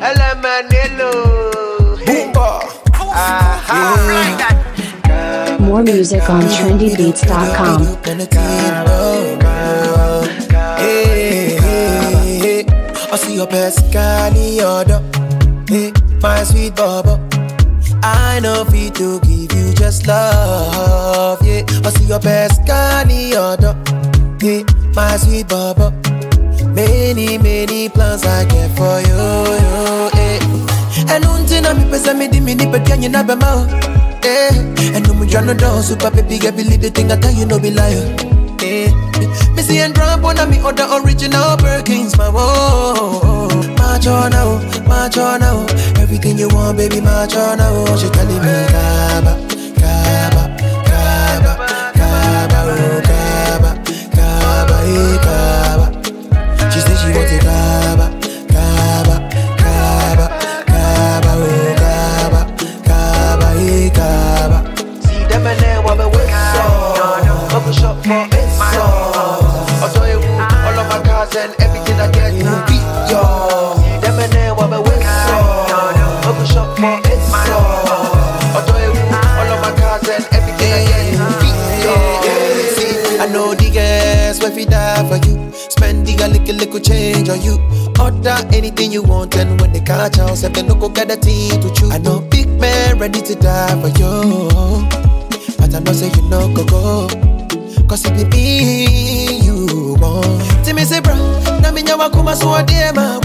Elemenelo. More music on trendybeats.com. Hey, eh, eh, hey, eh. hey. I see your best guy in your door. Hey, my sweet bubble. I know fit to give you just love. Yeah, I see your best guy in your door. Hey, my sweet bubble. Many, many plans I get for you. you hey. And until I'm me di me nipe kenya na bema. Eh, and no me tryna down super baby get believe the thing I tell you no be liar. Eh, me see and drop one of me other original Birkins, my whoa. March on now, march on now. Everything you want, baby, march on now. She telling me Kaba, so. You all of my cars and everything I get yo. Them and with so. So. You all of my cars and everything I get yo. I know the girls will fi die for you. Spend the little little change on you. Order anything you want, and when they catch us, if they no go get a tea to chew. I know big man ready to die for you, but I know say you no go go. Cause it be me you want. Me say bro, na me nyawa kuma so ade ma